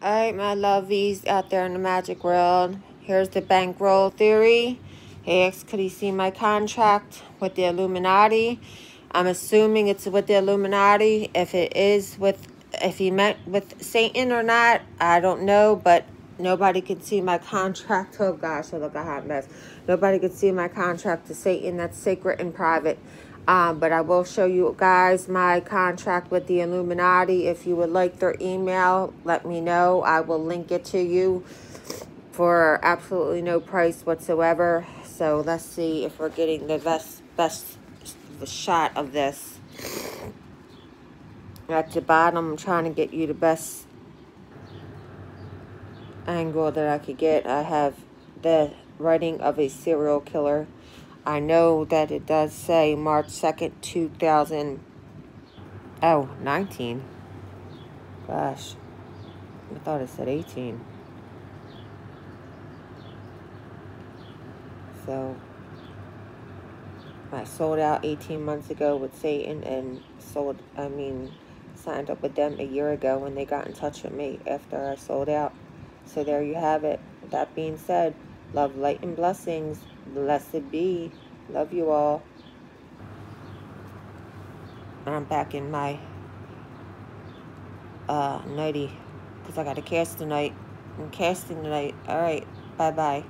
All right, my lovies out there in the magic world. Here's the bankroll theory. He asked, could he see my contract with the Illuminati? I'm assuming it's with the Illuminati. If it is with, if he met with Satan or not, I don't know, but nobody can see my contract. Oh gosh, I look a hot mess. Nobody can see my contract to Satan. That's sacred and private. Um, but I will show you guys my contract with the Illuminati. If you would like their email, let me know. I will link it to you for absolutely no price whatsoever. So let's see if we're getting the best, best shot of this. At the bottom, I'm trying to get you the best angle that I could get. I have the writing of a serial killer I know that it does say March 2nd, 2000. Oh, 19. Gosh. I thought it said 18. So, I sold out 18 months ago with Satan and sold, I mean, signed up with them a year ago when they got in touch with me after I sold out. So there you have it. That being said, love, light, and blessings. Blessed be. Love you all. I'm back in my uh, nighty because I got to cast tonight. I'm casting tonight. All right. Bye-bye.